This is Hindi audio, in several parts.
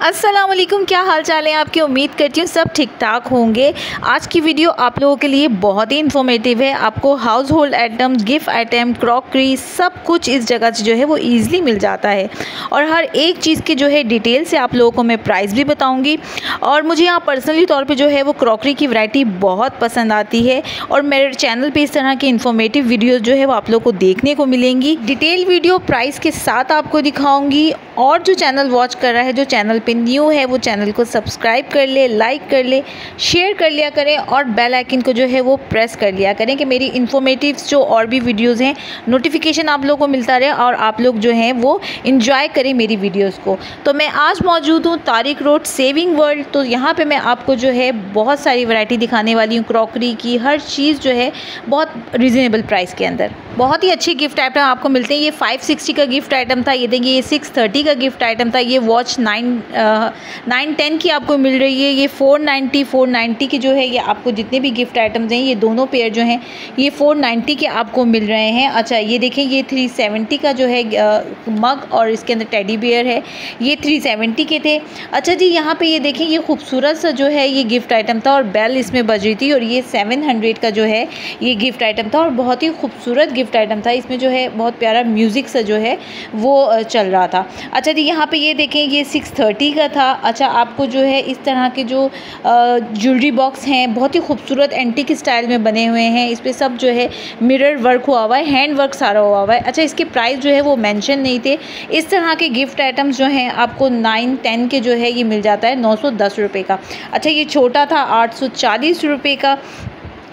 वालेकुम क्या हाल चाल है आपकी? उम्मीद करती हूँ सब ठीक ठाक होंगे। आज की वीडियो आप लोगों के लिए बहुत ही इन्फॉर्मेटिव है। आपको household item gift item crockery सब कुछ इस जगह से जो है वो ईज़िली मिल जाता है। और हर एक चीज़ के जो है डिटेल से आप लोगों को मैं प्राइस भी बताऊँगी। और मुझे यहाँ पर्सनली तौर पर जो है वो क्रॉकरी की वरायटी बहुत पसंद आती है। और मेरे चैनल पर इस तरह की इन्फॉर्मेटिव वीडियो जो है वो आप लोग को देखने को मिलेंगी। डिटेल वीडियो प्राइस के साथ आपको दिखाऊँगी। और जो चैनल वॉच कर रहा है, जो चैनल पे न्यू है, वो चैनल को सब्सक्राइब कर ले लाइक कर ले शेयर कर लिया करें और बेल आइकन को जो है वो प्रेस कर लिया करें कि मेरी इन्फॉर्मेटिव जो और भी वीडियोज़ हैं नोटिफिकेशन आप लोगों को मिलता रहे और आप लोग जो हैं वो इन्जॉय करें मेरी वीडियोज़ को। तो मैं आज मौजूद हूँ तारिक रोड सेविंग वर्ल्ड तो यहाँ पर मैं आपको जो है बहुत सारी वरायटी दिखाने वाली हूँ क्रॉकरी की, हर चीज़ जो है बहुत रिजनेबल प्राइस के अंदर। बहुत ही अच्छी गिफ्ट आइटम आपको मिलते हैं। ये 560 का गिफ्ट आइटम था, ये देखिए, ये 630 का गिफ्ट आइटम था, ये वॉच नाइन नाइन टेन की आपको मिल रही है, ये 490 490 की जो है, ये आपको जितने भी गिफ्ट आइटम्स हैं, ये दोनों पेयर जो हैं, ये 490 के आपको मिल रहे हैं। अच्छा ये देखें, ये 370 का जो है मग और इसके अंदर टेडी बियर है, ये 370 के थे। अच्छा जी, यहाँ पे ये देखें, ये खूबसूरत सा जो है, ये गिफ्ट आइटम था और बेल इसमें बज रही थी और ये सेवन हंड्रेड का जो है, ये गिफ्ट आइटम था और बहुत ही खूबसूरत गिफ्ट आइटम था। इसमें जो है, बहुत प्यारा म्यूज़िक सा जो है, वो चल रहा था। अच्छा जी, यहाँ पे ये देखें, ये सिक्स थर्टी का था। अच्छा आपको जो है इस तरह के जो ज्वेलरी बॉक्स हैं, बहुत ही खूबसूरत एंटिक स्टाइल में बने हुए हैं। इस पर सब जो है मिरर वर्क हुआ हुआ है हैंड वर्क सारा हुआ हुआ है। अच्छा इसके प्राइस जो है वो मैंशन नहीं थे। इस तरह के गिफ्ट आइटम्स जो हैं, आपको नाइन टेन के जो है ये मिल जाता है नौ सौ दस रुपये का। अच्छा ये छोटा था आठ सौ चालीस रुपये का।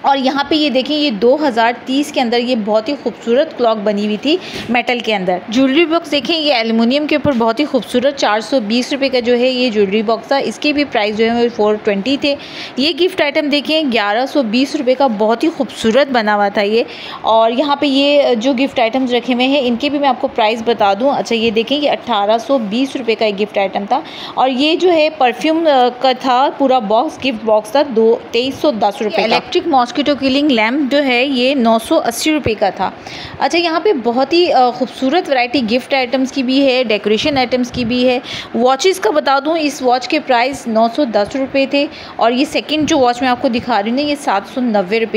और यहाँ पे ये देखें ये 2030 के अंदर ये बहुत ही खूबसूरत क्लॉक बनी हुई थी मेटल के अंदर। ज्वेलरी बॉक्स देखें ये एलुमिनियम के ऊपर बहुत ही खूबसूरत चार सौ का जो है ये ज्वेलरी बॉक्स था। इसके भी प्राइस जो है वो फोर ट्वेंटी थे। ये गिफ्ट आइटम देखें ग्यारह सौ बीस रुपये का बहुत ही खूबसूरत बना हुआ था ये। और यहाँ पर ये जो गिफ्ट आइटम्स रखे हुए हैं इनके भी मैं आपको प्राइस बता दूँ। अच्छा ये देखें ये अट्ठारह सौ बीस रुपये का एक गिफ्ट आइटम था। और ये जो है परफ्यूम का था पूरा बॉक्स गिफ्ट बॉक्स था दो तेईस सौ दस रुपये electric moss mosquito killing lamp जो है, ये नौ सौ का था। अच्छा यहाँ पे बहुत ही खूबसूरत वैरायटी गिफ्ट आइटम्स की भी है डेकोरेशन आइटम्स की भी है। वॉचेस का बता दूँ, इस वॉच के प्राइस नौ सौ थे और ये सेकंड जो वॉच मैं आपको दिखा रही हूँ ना, ये सात सौ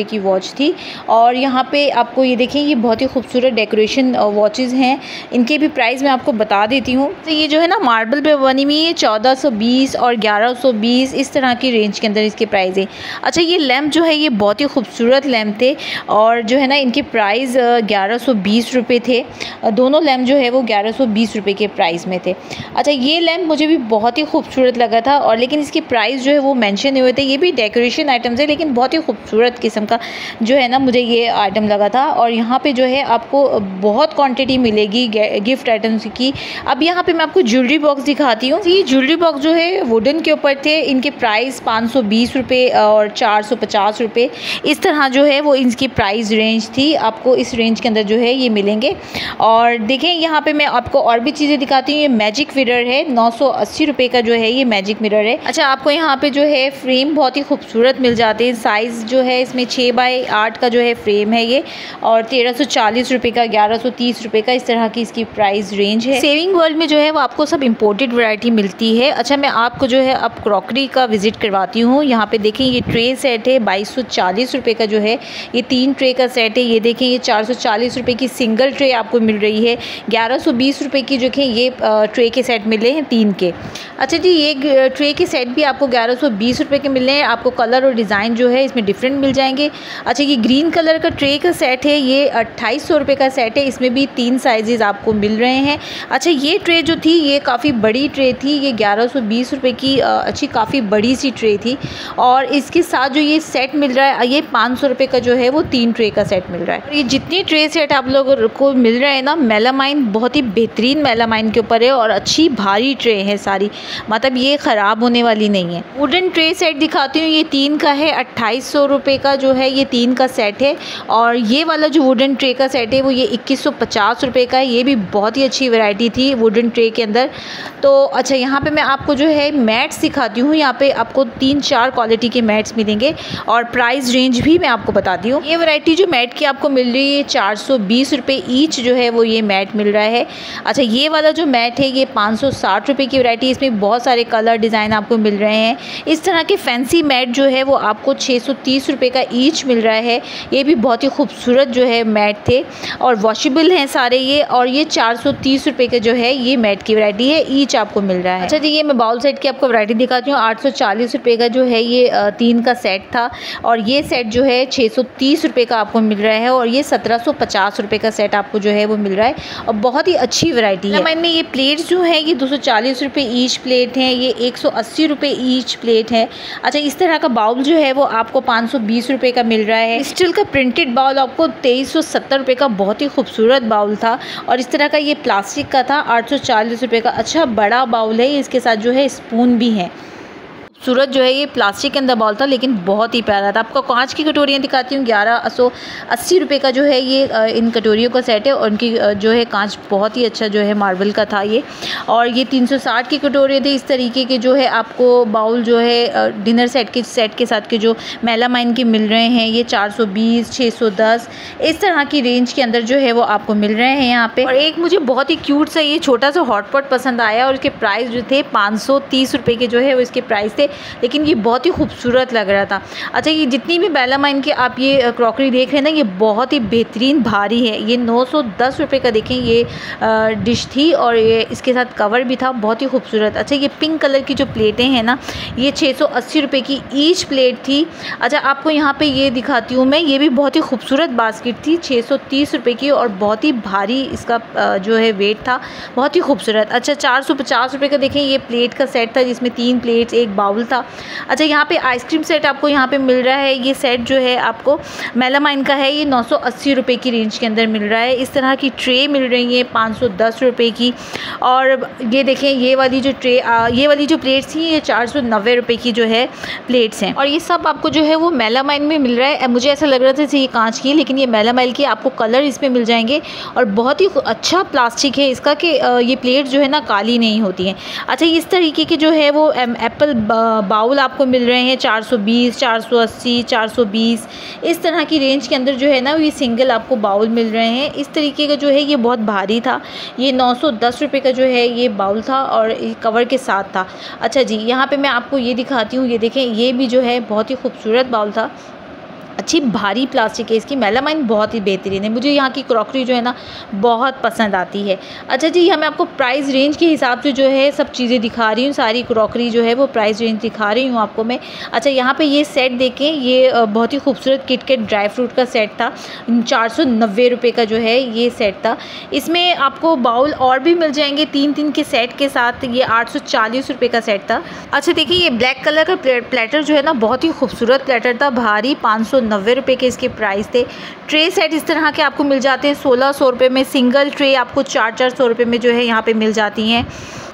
की वॉच थी। और यहाँ पर आपको ये देखें, ये बहुत ही खूबसूरत डेकोरेशन वॉचेज़ हैं। इनके भी प्राइस मैं आपको बता देती हूँ। तो ये जो है ना मार्बल पर बनी हुई है चौदह और ग्यारह इस तरह की रेंज के अंदर इसके प्राइस है। अच्छा ये लैम्प जो है, ये बहुत ही खूबसूरत लैम्प थे और जो है ना, इनके प्राइस ग्यारह सौ बीस रुपये थे। दोनों लैम्प जो है वो ग्यारह सौ बीस रुपये के प्राइस में थे। अच्छा ये लैम्प मुझे भी बहुत ही खूबसूरत लगा था और लेकिन इसके प्राइस जो है वो मैंशन हुए थे। ये भी डेकोरेशन आइटम्स है, लेकिन बहुत ही खूबसूरत किस्म का जो है ना, मुझे ये आइटम लगा था। और यहाँ पर जो है आपको बहुत क्वान्टिटी मिलेगी गिफ्ट आइटम्स की। अब यहाँ पर मैं आपको ज्वेलरी बॉक्स दिखाती हूँ। ये ज्वेलरी बॉक्स जो है, वुडन के ऊपर थे। इनके प्राइस पाँच सौ बीस रुपये और चार सौ पचास रुपये इस तरह जो है वो इनकी प्राइस रेंज थी। आपको इस रेंज के अंदर जो है ये मिलेंगे। और देखें, यहाँ पे मैं आपको और भी चीज़ें दिखाती हूँ। ये मैजिक मिरर है, नौ सौ का जो है ये मैजिक मिरर है। अच्छा आपको यहाँ पे जो है फ्रेम बहुत ही खूबसूरत मिल जाते हैं। साइज़ जो है इसमें छः बाई आठ का जो है फ्रेम है ये। और तेरह रुपये का, ग्यारह रुपये का इस तरह की इसकी प्राइस रेंज है। सेविंग वर्ल्ड में जो है वो आपको सब इम्पोर्टेड वरायटी मिलती है। अच्छा मैं आपको जो है अब क्रॉकरी का विज़िट करवाती हूँ। यहाँ पे देखें, ये ट्रे सेट है बाईस चालीस रुपये का जो है, ये तीन ट्रे का सेट है। ये देखें, ये चार सौ चालीस रुपये की सिंगल ट्रे आपको मिल रही है। ग्यारह सौ बीस रुपये की जो कि ये ट्रे के सेट मिले हैं तीन के। अच्छा जी, ये ट्रे के सेट भी आपको ग्यारह सौ बीस रुपये के मिले हैं। आपको कलर और डिज़ाइन जो है, इसमें डिफरेंट मिल जाएँगे। अच्छा ये ग्रीन कलर का ट्रे का सेट है। ये अट्ठाईस सौ रुपये का सेट है। इसमें भी तीन साइजेज़ आपको मिल रहे हैं। अच्छा ये ट्रे जो थी, ये काफ़ी बड़ी ट्रे थी। ये ग्यारह सौ बीस रुपये की अच्छी काफ़ी बड़ी सी ट्रे थी। और इसके साथ जो ये सेट मिल रहा है ये पाँच सौ रुपये का जो है वो तीन ट्रे का सेट मिल रहा है। ये जितनी ट्रे सेट आप लोगों को मिल रहे हैं ना, मेलामाइन बहुत ही बेहतरीन मेलामाइन के ऊपर है और अच्छी भारी ट्रे है सारी। मतलब ये ख़राब होने वाली नहीं है। वुडन ट्रे सेट दिखाती हूँ, ये तीन का है, अट्ठाईस सौ का जो है ये तीन का सेट है। और ये वाला जो वुडन ट्रे का सेट है, वो ये इक्कीस सौ का है। ये भी बहुत ही अच्छी वैरायटी थी वुडन ट्रे के अंदर। तो अच्छा यहाँ पे मैं आपको जो है मैट्स दिखाती हूँ। यहाँ पे आपको तीन चार क्वालिटी के मैट्स मिलेंगे और प्राइस रेंज भी मैं आपको बताती हूँ। ये वैरायटी जो मैट की आपको मिल रही है, चार सौ बीस रुपये ईच जो है वो ये मैट मिल रहा है। अच्छा ये वाला जो मैट है, ये पाँच सौ साठ रुपये की वैरायटी इसमें बहुत सारे कलर डिज़ाइन आपको मिल रहे हैं। इस तरह के फैंसी मैट जो है वो आपको छः सौ तीस रुपये का ईच मिल रहा है। ये भी बहुत ही खूबसूरत जो है मैट थे। और वॉशेबल हैं सारे ये और ये चार सौ तीस रुपये का जो है ये मैट की वैरायटी है ईच आपको मिल रहा है। अच्छा जी, ये मैं बाउल सेट की आपको वैरायटी दिखाती हूँ। आठ सौ चालीस रुपये का जो है ये तीन का सेट था। और ये सेट जो है छः सौ तीस रुपये का आपको मिल रहा है और ये सत्रह सौ पचास का सेट आपको जो है वो मिल रहा है। और बहुत ही अच्छी वैरायटी है। में ये प्लेट्स जो है, ये दो सौ चालीस रुपये ईच प्लेट हैं, ये एक सौ अस्सी रुपये ईच प्लेट है। अच्छा इस तरह का बाउल जो है वो आपको पाँच सौ बीस रुपये का मिल रहा है। स्टील का प्रिंटेड बाउल आपको तेईस सौ सत्तर रुपये का बहुत ही खूबसूरत बाउल था। और इस तरह का ये प्लास्टिक का था, आठ सौ चालीस रुपये का। अच्छा बड़ा बाउल है, इसके साथ जो है स्पून भी है। सूरज जो है ये प्लास्टिक के अंदर बॉल था, लेकिन बहुत ही प्यारा था। आपको कांच की कटोरियाँ दिखाती हूँ, ग्यारह सौ अस्सी रुपये का जो है ये इन कटोरियों का सेट है और उनकी जो है कांच बहुत ही अच्छा जो है मार्बल का था ये। और ये तीन सौ साठ की कटोरियाँ थी, इस तरीके के जो है आपको बाउल जो है डिनर सेट के सेट के साथ के जो मेला माइन के मिल रहे हैं, ये चार सौ बीस छः सौ दस, इस तरह की रेंज के अंदर जो है वो आपको मिल रहे हैं यहाँ पे। और एक मुझे बहुत ही क्यूट सा ये छोटा सा हॉटपॉट पसंद आया और उसके प्राइस जो थे, पाँच सौ तीस रुपये के जो है वो इसके प्राइस थे। लेकिन ये बहुत ही खूबसूरत लग रहा था। अच्छा ये जितनी भी बेलामाइन के आप ये क्रॉकरी देख रहे हैं ना, ये बहुत ही बेहतरीन भारी है। ये नौ सौ का देखें, ये डिश थी और ये इसके साथ कवर भी था, बहुत ही खूबसूरत। अच्छा ये पिंक कलर की जो प्लेटें हैं ना, ये छः सौ की ईच प्लेट थी। अच्छा आपको यहाँ पे ये दिखाती हूँ मैं, ये भी बहुत ही खूबसूरत बास्केट थी, छः सौ की और बहुत ही भारी इसका जो है वेट था, बहुत ही खूबसूरत। अच्छा चार सौ का देखें, ये प्लेट का सेट था जिसमें तीन प्लेट्स एक बाउल था। अच्छा यहाँ पे आइसक्रीम सेट आपको यहाँ पे मिल रहा है। ये सेट जो है आपको मेलामाइन का है। ये नौ सौ की रेंज के अंदर मिल रहा है। इस तरह की ट्रे मिल रही है पाँच सौ की। और ये देखें, ये वाली जो ट्रे ये वाली जो प्लेट्स थी ये चार सौ की जो है प्लेट्स हैं। और ये सब आपको जो है वो मेलामाइन में मिल रहा है। मुझे ऐसा लग रहा था ये कांच की लेकिन ये मेलामाइल की आपको कलर इसमें मिल जाएँगे। और बहुत ही अच्छा प्लास्टिक है इसका कि ये प्लेट जो है ना काली नहीं होती हैं। अच्छा इस तरीके के जो है वो एप्पल बाउल आपको मिल रहे हैं 420, 480, 420 इस तरह की रेंज के अंदर जो है ना ये सिंगल आपको बाउल मिल रहे हैं। इस तरीके का जो है ये बहुत भारी था। ये नौ सौ का जो है ये बाउल था और कवर के साथ था। अच्छा जी यहाँ पे मैं आपको ये दिखाती हूँ। ये देखें ये भी जो है बहुत ही खूबसूरत बाउल था। अच्छी भारी प्लास्टिक है। इसकी मेलामाइन बहुत ही बेहतरीन है। मुझे यहाँ की क्रॉकरी जो है ना, बहुत पसंद आती है। अच्छा जी मैं आपको प्राइस रेंज के हिसाब से जो है सब चीज़ें दिखा रही हूँ। सारी क्रॉकरी जो है वो प्राइस रेंज दिखा रही हूँ आपको मैं। अच्छा यहाँ पर ये सेट देखें, ये बहुत ही खूबसूरत किटकेट ड्राई फ्रूट का सेट था। चार सौ का जो है ये सेट था। इसमें आपको बाउल और भी मिल जाएँगे तीन तीन के सेट के साथ। ये आठ सौ का सेट था। अच्छा देखिए ये ब्लैक कलर का प्लेटर जो है ना, बहुत ही खूबसूरत प्लेटर था। भारी पाँच सौ नब्बे रुपये के इसके प्राइस थे। ट्रे सेट इस तरह के आपको मिल जाते हैं। सोलह सौ रुपये में सिंगल ट्रे आपको चार चार सौ रुपये में जो है यहाँ पर मिल जाती हैं।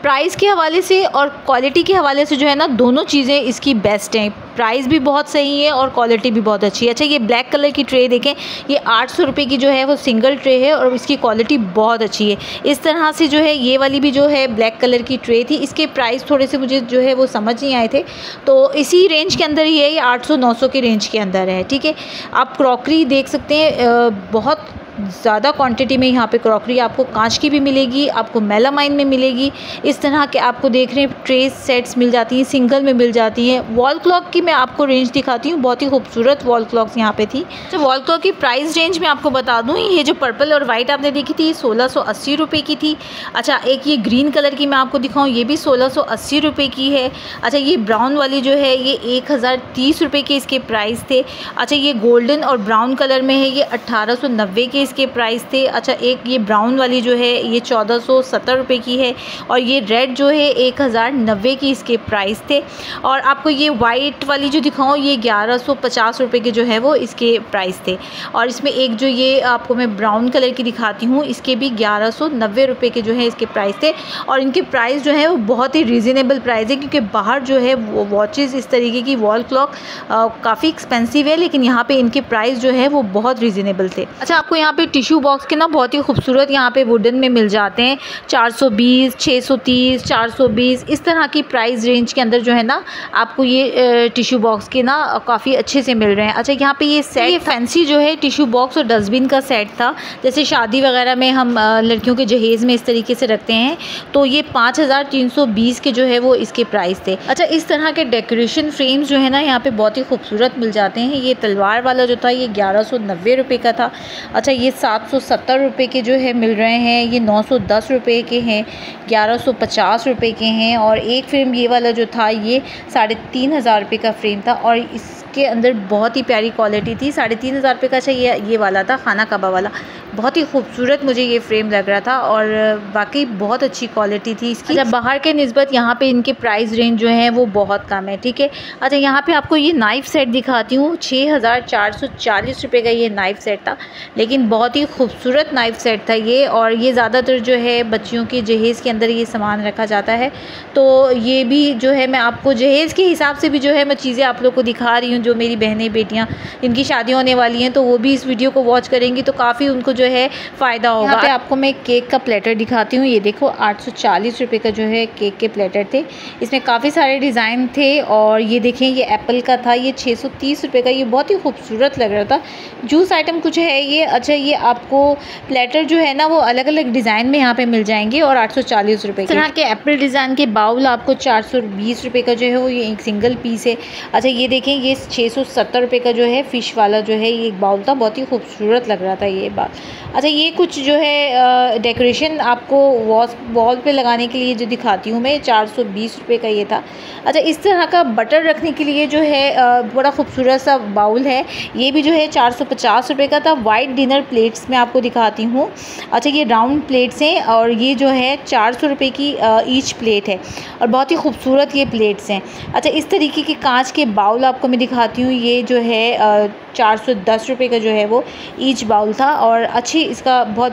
प्राइस के हवाले से और क्वालिटी के हवाले से जो है ना, दोनों चीज़ें इसकी बेस्ट हैं। प्राइस भी बहुत सही है और क्वालिटी भी बहुत अच्छी है। अच्छा ये ब्लैक कलर की ट्रे देखें, ये आठ सौ रुपये की जो है वो सिंगल ट्रे है और इसकी क्वालिटी बहुत अच्छी है। इस तरह से जो है, ये वाली भी जो है ब्लैक कलर की ट्रे थी, इसके प्राइस थोड़े से मुझे जो है वो समझ नहीं आए थे। तो इसी रेंज के अंदर ही है, ये आठ सौ, नौ सौ के रेंज के अंदर है, ठीक है? आप क्रॉकरी देख सकते हैं बहुत ज़्यादा क्वांटिटी में यहाँ पे क्रॉकरी आपको कांच की भी मिलेगी, आपको मेलामाइन में मिलेगी। इस तरह के आपको देख रहे हैं ट्रेस सेट्स मिल जाती हैं सिंगल में मिल जाती हैं। वॉल क्लॉक की मैं आपको रेंज दिखाती हूँ, बहुत ही खूबसूरत वॉल क्लॉक्स यहाँ पे थी। तो वॉल क्लॉक की प्राइस रेंज में आपको बता दूँ, ये जो पर्पल और वाइट आपने देखी थी, सोलह सौ अस्सी रुपये की थी। अच्छा एक ये ग्रीन कलर की मैं आपको दिखाऊँ, ये भी सोलह सौ अस्सी रुपये की है। अच्छा ये ब्राउन वाली जो है, ये एक हज़ार तीस रुपये के इसके प्राइस थे। अच्छा ये गोल्डन और ब्राउन कलर में है, ये अट्ठारह सौ नब्बे के इसके प्राइस थे। अच्छा एक ये ब्राउन वाली जो है, ये चौदह सौ सत्तर रुपये की है। और ये रेड जो है, एक हज़ार नब्बे की इसके प्राइस थे। और आपको ये वाइट वाली जो दिखाऊँ ये ग्यारह सौ पचास रुपये के जो है वो इसके प्राइस थे। और इसमें एक जो ये आपको मैं ब्राउन कलर की दिखाती हूँ इसके भी ग्यारह सौ नब्बे रुपये के जो है इसके प्राइस थे। और इनके प्राइस जो है वो बहुत ही रिजनेबल प्राइस है क्योंकि बाहर जो है वो वॉचेज़ इस तरीके की वॉल क्लॉक काफ़ी एक्सपेंसिव है लेकिन यहाँ पे इनके प्राइस जो है वो बहुत रिजनेबल थे। अच्छा आपको यहाँ पे टिश्यू बॉक्स के ना बहुत ही खूबसूरत यहाँ पे वुडन में मिल जाते हैं। 420, 630, 420 इस तरह की प्राइस रेंज के अंदर जो है ना आपको ये टिश्यू बॉक्स के ना काफ़ी अच्छे से मिल रहे हैं। अच्छा यहाँ पे ये सेट ये फैंसी जो है टिश्यू बॉक्स और डस्टबिन का सेट था। जैसे शादी वगैरह में हम लड़कियों के जहेज़ में इस तरीके से रखते हैं तो ये पाँच हज़ार तीन सौ बीस के जो है वो इसके प्राइस थे। अच्छा इस तरह के डेकोरेशन फ्रेम्स जो है ना यहाँ पर बहुत ही खूबसूरत मिल जाते हैं। ये तलवार वाला जो था ये ग्यारह सौ नब्बे रुपये का था। अच्छा ये सात सौ सत्तर रुपये के जो है मिल रहे हैं ये नौ सौ दस रुपये के हैं ग्यारह सौ पचास रुपये के हैं और एक फ्रेम ये वाला जो था, ये साढ़े तीन हज़ार रुपये का फ्रेम था और इसके अंदर बहुत ही प्यारी क्वालिटी थी। साढ़े तीन हज़ार रुपये का अच्छा ये ये वाला था, खाना कबा वाला। बहुत ही खूबसूरत मुझे ये फ्रेम लग रहा था और बाकी बहुत अच्छी क्वालिटी थी इसकी। जब बाहर के नस्बत, यहाँ पे इनके प्राइस रेंज जो है, वो बहुत कम है, ठीक है? अच्छा यहाँ पे आपको ये नाइफ़ सेट दिखाती हूँ। छः हज़ार चार सौ चालीस रुपये का ये नाइफ़ सेट था, लेकिन बहुत ही खूबसूरत नाइफ़ सेट था ये और ये ज़्यादातर जो है बच्चियों के जहेज़ के अंदर ये सामान रखा जाता है। तो ये भी जो है मैं आपको जहेज़ के हिसाब से भी जो है मैं चीज़ें आप लोग को दिखा रही हूँ जो मेरी बहनें बेटियाँ जिनकी शादी होने वाली हैं तो वो भी इस वीडियो को वॉच करेंगी तो काफ़ी उनको जो है फ़ायदा होगा। यहाँ पे आपको मैं केक का प्लेटर दिखाती हूँ। ये देखो आठ सौ चालीस रुपये का जो है केक के प्लेटर थे। इसमें काफ़ी सारे डिज़ाइन थे और ये देखें ये एप्पल का था ये छः सौ तीस रुपये का ये बहुत ही खूबसूरत लग रहा था। जूस आइटम कुछ है ये अच्छा ये आपको प्लेटर जो है ना वो अलग अलग डिज़ाइन में यहाँ पर मिल जाएँगे और आठ सौ चालीस रुपये तरह के एप्पल डिज़ाइन के बाउल आपको चार सौ बीस रुपये का जो है वो ये एक सिंगल पीस है। अच्छा ये देखें ये छः सौ सत्तर रुपये का जो है फ़िश वाला जो है, ये बाउल था। बहुत ही खूबसूरत लग रहा था ये बाल। अच्छा ये कुछ जो है डेकोरेशन आपको वॉस वॉल पे लगाने के लिए जो दिखाती हूँ मैं, चार सौ बीस रुपये का ये था। अच्छा इस तरह का बटर रखने के लिए जो है बड़ा खूबसूरत सा बाउल है। ये भी जो है, चार सौ पचास रुपये का था। वाइट डिनर प्लेट्स में आपको दिखाती हूँ। अच्छा ये राउंड प्लेट्स हैं और ये जो है, चार सौ रुपये की ईच प्लेट है। और बहुत ही खूबसूरत ये प्लेट्स हैं। अच्छा इस तरीके के कांच के बाउल आपको मैं दिखाती हूँ ये जो है चार सौ दस रुपये का जो है वो ईच बाउल था और अच्छी इसका बहुत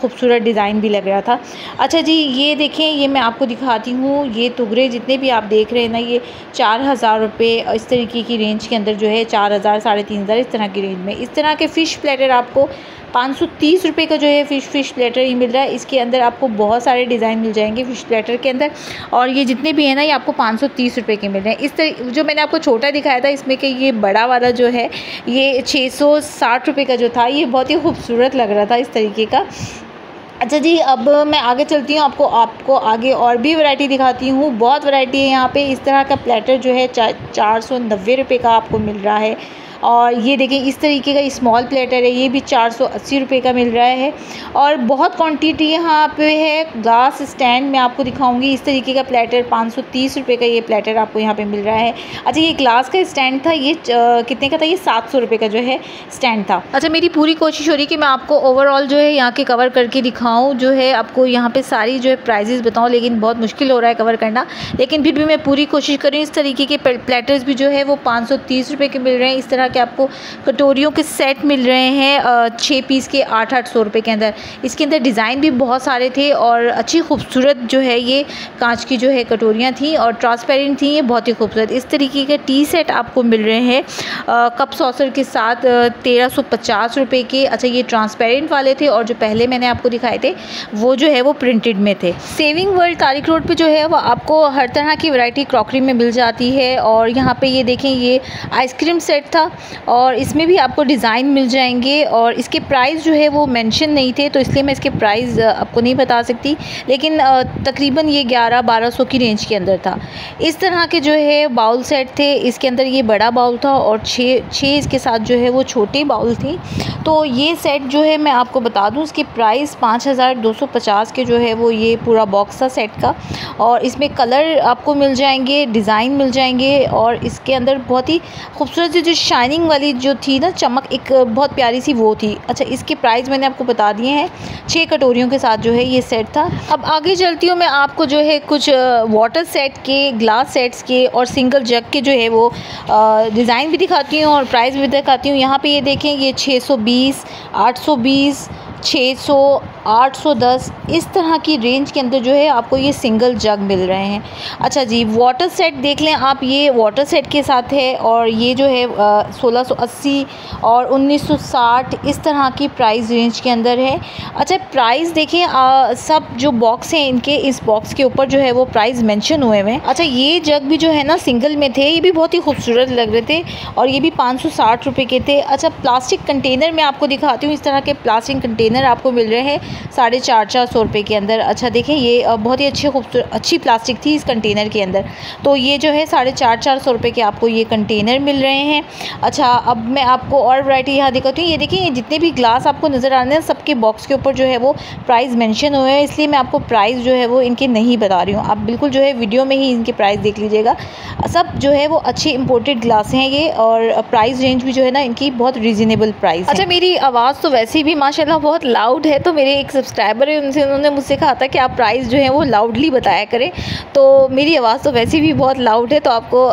खूबसूरत डिज़ाइन भी लग रहा था। अच्छा जी, ये देखें, ये मैं आपको दिखाती हूँ, ये तुगरे जितने भी आप देख रहे हैं ना, ये चार हज़ार रुपये इस तरीके की रेंज के अंदर जो है, चार हज़ार, साढ़े तीन हज़ार इस तरह की रेंज में। इस तरह के फ़िश प्लेटर आपको पाँच सौ तीस रुपये का जो है फ़िश फ़िश प्लेटर ही मिल रहा है। इसके अंदर आपको बहुत सारे डिज़ाइन मिल जाएँगे फ़िश प्लेटर के अंदर और ये जितने भी हैं ना, ये आपको पाँच सौ तीस रुपये के मिल रहे हैं। इस तरह जो मैंने आपको छोटा दिखाया था, इसमें कि ये बड़ा वाला जो है, ये छः सौ साठ रुपये का जो था, ये बहुत ही खूबसूरत लग रहा था इस तरीके का। अच्छा जी, अब मैं आगे चलती हूँ, आपको आपको आगे और भी वैरायटी दिखाती हूँ। बहुत वैरायटी है यहाँ पे। इस तरह का प्लेटर जो है चार सौ नब्बे रुपये का आपको मिल रहा है। और ये देखें, इस तरीके का स्मॉल प्लेटर है, ये भी चार सौ अस्सी रुपये का मिल रहा है और बहुत क्वांटिटी यहाँ पे है ग्लास स्टैंड में आपको दिखाऊँगी, इस तरीके का प्लेटर पाँच सौ तीस रुपये का ये प्लेटर आपको यहाँ पे मिल रहा है। अच्छा ये ग्लास का स्टैंड था, ये कितने का था? ये सात सौ रुपये का जो है स्टैंड था। अच्छा मेरी पूरी कोशिश हो रही कि मैं आपको ओवरऑल जो है यहाँ के कवर करके दिखाऊँ, जो है आपको यहाँ पर सारी जो है प्राइजेज़ बताऊँ, लेकिन बहुत मुश्किल हो रहा है कवर करना। लेकिन फिर भी मैं पूरी कोशिश करूँ इस तरीके के प्लेटर्स भी जो है वो पाँच सौ तीस रुपये के मिल रहे हैं, इस तरह के आपको कटोरियों के सेट मिल रहे हैं छः पीस के आठ आठ सौ रुपये के अंदर। इसके अंदर डिज़ाइन भी बहुत सारे थे और अच्छी खूबसूरत जो है ये कांच की जो है कटोरियाँ थी और ट्रांसपेरेंट थी, ये बहुत ही खूबसूरत। इस तरीके के टी सेट आपको मिल रहे हैं कप सॉसर के साथ तेरह सौ पचास रुपये के। अच्छा ये ट्रांसपेरेंट वाले थे और जो पहले मैंने आपको दिखाए थे, वो जो है वो प्रिंटेड में थे। सेविंग वर्ल्ड तारिक रोड पे जो है वो आपको हर तरह की वैरायटी क्रॉकरी में मिल जाती है और यहाँ पे ये देखें, ये आइसक्रीम सेट था। और इसमें भी आपको डिज़ाइन मिल जाएँगे और इसके प्राइस जो है वो मेंशन नहीं थे तो इसलिए मैं इसके प्राइस आपको नहीं बता सकती। लेकिन तकरीबन ये ग्यारह बारह सौ की रेंज के अंदर था। इस तरह के जो है बाउल सेट थे, इसके अंदर ये बड़ा बाउल था और छः छः इसके साथ जो है वो छोटे बाउल थी। तो ये सेट जो है मैं आपको बता दूँ, इसके प्राइस पाँच हज़ार दो सौ पचास के जो है वो ये पूरा बॉक्स था सेट का। और इसमें कलर आपको मिल जाएँगे, डिज़ाइन मिल जाएँगे और इसके अंदर बहुत ही खूबसूरत जो शाइनिंग वाली जो थी ना, चमक एक बहुत प्यारी सी वो थी। अच्छा इसके प्राइस मैंने आपको बता दिए हैं। छः कटोरियों के साथ जो है ये सेट था। अब आगे चलती हूँ मैं आपको जो है कुछ वाटर सेट के ग्लास सेट्स के और सिंगल जग के जो है वो डिज़ाइन भी दिखाती हूँ और प्राइस भी दिखाती हूँ। यहाँ पर ये देखें, ये 620 820 600 810 इस तरह की रेंज के अंदर जो है आपको ये सिंगल जग मिल रहे हैं। अच्छा जी वाटर सेट देख लें आप ये वाटर सेट के साथ है और ये जो है सोलह सौ अस्सी और उन्नीस सौ साठ इस तरह की प्राइस रेंज के अंदर है। अच्छा प्राइस देखें आ, सब जो बॉक्स हैं इनके इस बॉक्स के ऊपर जो है वो प्राइस मेंशन हुए हुए हैं। अच्छा ये जग भी जो है ना सिंगल में थे ये भी बहुत ही खूबसूरत लग रहे थे और ये भी पाँच सौ के थे। अच्छा प्लास्टिक कंटेनर में आपको दिखाती हूँ इस तरह के प्लास्टिक कंटेनर आपको मिल रहे हैं साढ़े चार चार सौ रुपये के अंदर। अच्छा देखें ये बहुत ही अच्छी खूबसूरत अच्छी प्लास्टिक थी इस कंटेनर के अंदर। तो ये जो है साढ़े चार चार सौ रुपये के आपको ये कंटेनर मिल रहे हैं। अच्छा अब मैं आपको और वैरायटी यहाँ दिखाती हूँ। ये देखिए जितने भी ग्लास आपको नज़र आ रहे हैं सबके बॉक्स के ऊपर जो है वो प्राइस मैंशन हुए हैं। इसलिए मैं आपको प्राइस जो है वो इनके नहीं बता रही हूँ। आप बिल्कुल जो है वीडियो में ही इनके प्राइस देख लीजिएगा। सब जो है वो अच्छे इंपोर्टेड ग्लास हैं ये और प्राइस रेंज भी जो है ना इनकी बहुत रीज़नेबल प्राइस अच्छा मेरी आवाज़ तो वैसे भी माशाल्लाह बहुत लाउड है तो मेरे एक सब्सक्राइबर है, उनसे उन्होंने मुझसे कहा था कि आप प्राइस जो है वो लाउडली बताया करें। तो मेरी आवाज़ तो वैसे भी बहुत लाउड है तो आपको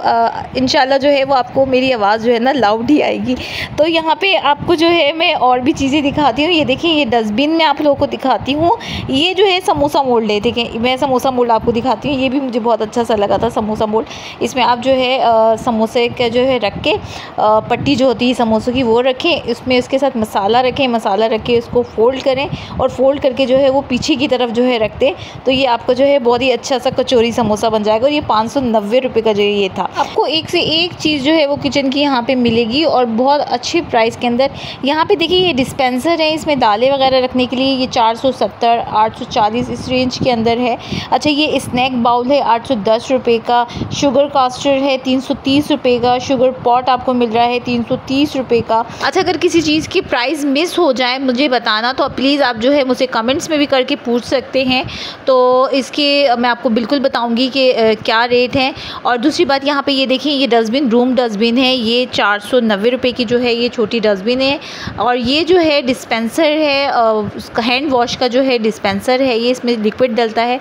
इन जो है वो आपको मेरी आवाज़ जो है ना लाउड ही आएगी। तो यहाँ पर आपको जो है मैं और भी चीज़ें दिखाती हूँ। ये देखिए, ये डस्टबिन में आप लोगों को दिखाती हूँ। ये जो है समोसा मोल्ड है ठीक है मैं समोसा मोल्ड आपको दिखाती हूँ। ये भी मुझे बहुत अच्छा सा लगा था, समोसा मोल्ड इसमें आप जो है समोसे का जो है रख के पट्टी जो होती है समोसों की, वो रखें। इसमें उसके साथ मसाला रखें, मसाला रख उसको फोल्ड करें और फोल्ड करके जो है वो पीछे की तरफ़ जो है रख दें तो ये आपका जो है बहुत ही अच्छा सा कचौरी समोसा बन जाएगा और ये पाँच सौ नब्बे रुपये का जो ये था। आपको एक से एक चीज़ जो है वो किचन की यहाँ पे मिलेगी और बहुत अच्छे प्राइस के अंदर यहाँ पे देखिए ये डिस्पेंसर है इसमें दालें वगैरह रखने के लिए, ये चार सौ सत्तर, आठ सौ चालीस इस रेंज के अंदर है। अच्छा ये स्नैक बाउल है, आठ सौ दस रुपये का। शुगर कास्टर है, तीन सौ तीस रुपये का। शुगर पॉट आपको मिल रहा है, तीन सौ तीस रुपये का। अच्छा अगर किसी चीज़ की प्राइस मिस हो जाए, मुझे बताना तो प्लीज़ आप जो है मुझे कमेंट्स में भी करके पूछ सकते हैं। तो इसके, मैं आपको बिल्कुल बताऊँगी कि क्या रेट है। और दूसरी बात, यहाँ पे ये देखें ये डस्टबिन रूम डस्टबिन है। ये चार सौ की जो है ये छोटी डस्टबिन है। और ये जो है डिस्पेंसर है हैंड वॉश का जो है डिस्पेंसर है, ये इसमें लिक्विड डलता है।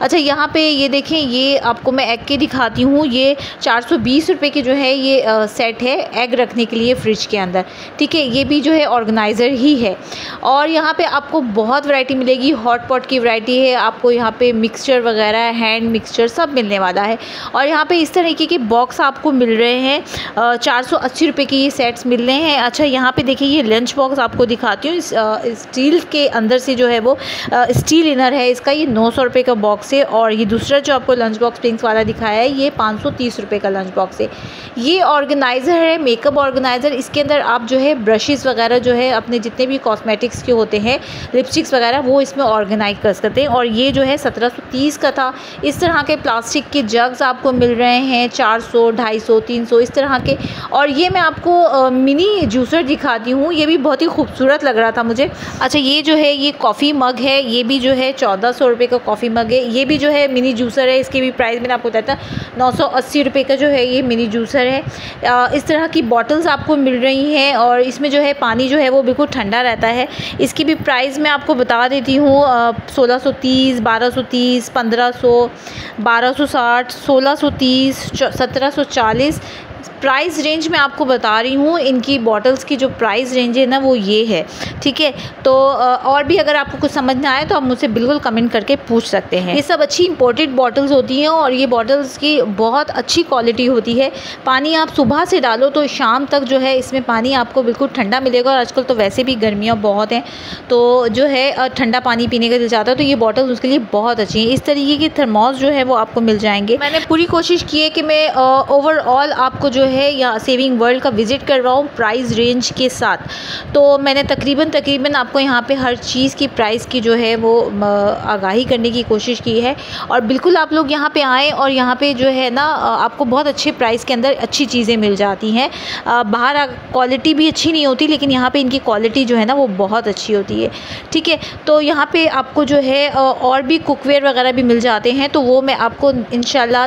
अच्छा यहाँ पे ये देखें, ये आपको मैं एग के दिखाती हूँ। ये चार सौ बीस रुपये की जो है ये सेट है एग रखने के लिए फ्रिज के अंदर। ठीक है, ये भी जो है ऑर्गेनाइज़र ही है। और यहाँ पे आपको बहुत वैरायटी मिलेगी। हॉट पॉट की वैरायटी है, आपको यहाँ पे मिक्सचर वगैरह हैंड मिक्सचर सब मिलने वाला है। और यहाँ पे इस तरीके के बॉक्स आपको मिल रहे हैं। चार सौ अस्सी रुपये के ये सेट्स मिल रहे हैं। अच्छा यहाँ पे देखिए, ये लंच बॉक्स आपको दिखाती हूँ। स्टील के अंदर से जो है वो स्टील इनर है इसका। ये नौ सौ रुपये का बॉक्स है और ये दूसरा जो आपको लंच बॉक्स पिंक्स वाला दिखाया है, ये पाँच सौ तीस रुपये का लंच बॉक्स है। ये ऑर्गेनाइज़र है मेकअप ऑर्गेनाइज़र इसके अंदर आप जो है ब्रशेज़ वगैरह जो है, अपने जितने भी कॉस्मेटिक्स के होते हैं। लिपस्टिक्स वगैरह वो इसमें ऑर्गेनाइज कर सकते हैं। और ये जो है सत्रह सौ तीस का था। इस तरह के प्लास्टिक के जग्स आपको मिल रहे हैं। चार सौ, ढाई सौ, तीन सौ, इस तरह के। और ये मैं आपको मिनी जूसर दिखाती हूँ। ये भी बहुत ही खूबसूरत लग रहा था मुझे। अच्छा ये जो है, ये कॉफ़ी मग है। ये भी जो है, चौदह सौ रुपये का कॉफ़ी मग है। ये भी जो है मिनी जूसर है। इसके भी प्राइस मैंने आपको बताया था। नौ सौ अस्सी रुपये का जो है, ये मिनी जूसर है। इस तरह की बॉटल्स आपको मिल रही हैं। और इसमें जो है, पानी जो है, वो बिल्कुल ठंडा रहता है। इसकी भी प्राइस मैं आपको बता देती हूँ सोलह सौ तीस, बारह सौ तीस, पंद्रह सौ, बारह सौ साठ, सोलह सौ तीस सत्रह सौ चालीस प्राइस रेंज मैं आपको बता रही हूँ, इनकी बॉटल्स की जो प्राइस रेंज है ना, वो ये है, ठीक है? तो और भी अगर आपको कुछ समझ ना आए तो आप मुझसे बिल्कुल कमेंट करके पूछ सकते हैं। ये सब अच्छी इंपोर्टेड बॉटल्स होती हैं और ये बॉटल्स की बहुत अच्छी क्वालिटी होती है। पानी आप सुबह से डालो तो शाम तक जो है, इसमें पानी आपको बिल्कुल ठंडा मिलेगा और आजकल तो वैसे भी गर्मियाँ बहुत हैं। तो जो है ठंडा पानी पीने का दिल चाहता है तो ये बॉटल उसके लिए बहुत अच्छी हैं। इस तरीके की थर्मोस जो है, वो आपको मिल जाएँगे। मैंने पूरी कोशिश की है कि मैं ओवरऑल आपको जो है या सेविंग वर्ल्ड का विज़िट कर रहा हूँ प्राइस रेंज के साथ। तो मैंने तकरीबन तकरीबन आपको यहाँ पे हर चीज़ की प्राइस की जो है वो आगाही करने की कोशिश की है। और बिल्कुल आप लोग यहाँ पे आएँ और यहाँ पे जो है ना आपको बहुत अच्छे प्राइस के अंदर अच्छी चीज़ें मिल जाती हैं। बाहर क्वालिटी भी अच्छी नहीं होती, लेकिन यहाँ पर इनकी क्वालिटी जो है ना वो बहुत अच्छी होती है। ठीक है? तो यहाँ पर आपको जो है और भी कुकवेयर वगैरह भी मिल जाते हैं तो वो मैं आपको इन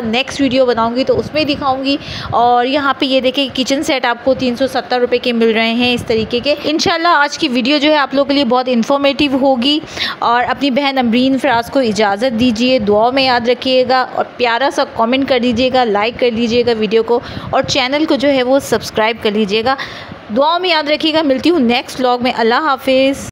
नेक्स्ट वीडियो बनाऊँगी तो उसमें दिखाऊँगी। और यहाँ यहाँ पे ये देखिए किचन सेट आपको तीन सौ के मिल रहे हैं इस तरीके के। इनशाला आज की वीडियो जो है आप लोगों के लिए बहुत इन्फॉर्मेटिव होगी और अपनी बहन अमरीन फराज को इजाज़त दीजिए दुआ में याद रखिएगा और प्यारा सा कमेंट कर दीजिएगा लाइक कर लीजिएगा वीडियो को और चैनल को जो है वो सब्सक्राइब कर लीजिएगा। दुआ में याद रखिएगा, मिलती हूँ नेक्स्ट व्लॉग में। अल्लाह हाफिज़।